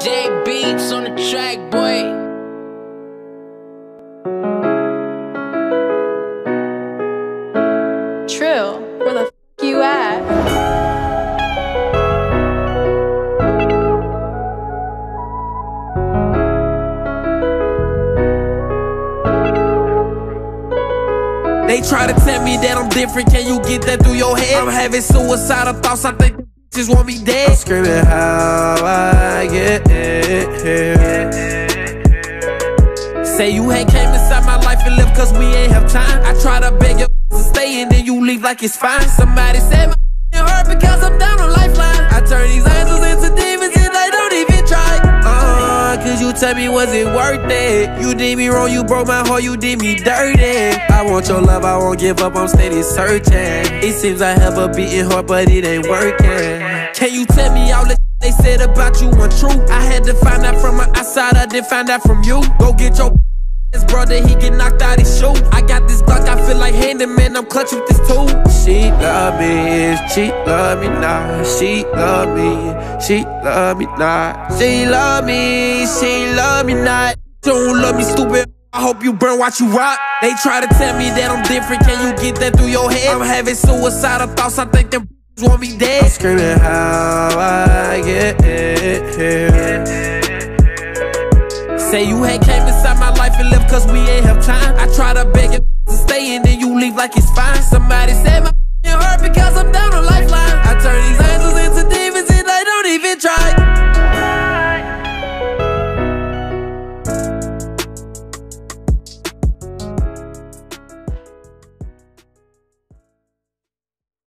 J Beats on the track, boy. True. Where the f you at? They try to tell me that I'm different, can you get that through your head? I'm having suicidal thoughts, I think just want me dead. I'm screaming how I get here. Say you ain't came inside my life and left cause we ain't have time. I try to beg you to stay and then you leave like it's fine. Somebody said my hurt because I'm down you tell me was it worth it? You did me wrong, you broke my heart, you did me dirty. I want your love, I won't give up, I'm steady searching. It seems I have a beating heart, but it ain't working. Can you tell me all the they said about you untrue? I had to find out from my outside, I didn't find out from you. Go get your his brother, he get knocked out his shoe. I got this Glock, I feel like handyman, I'm clutch with this tool. She love me, she love me not. She love me, she love me not. She love me, she love me not. Don't love me, stupid. I hope you burn, watch you rock. They try to tell me that I'm different, can you get that through your head? I'm having suicidal thoughts, I think them want me dead. I'm screaming how I get here. Say you ain't came inside my life and like it's fine. Somebody said my hurt because I'm down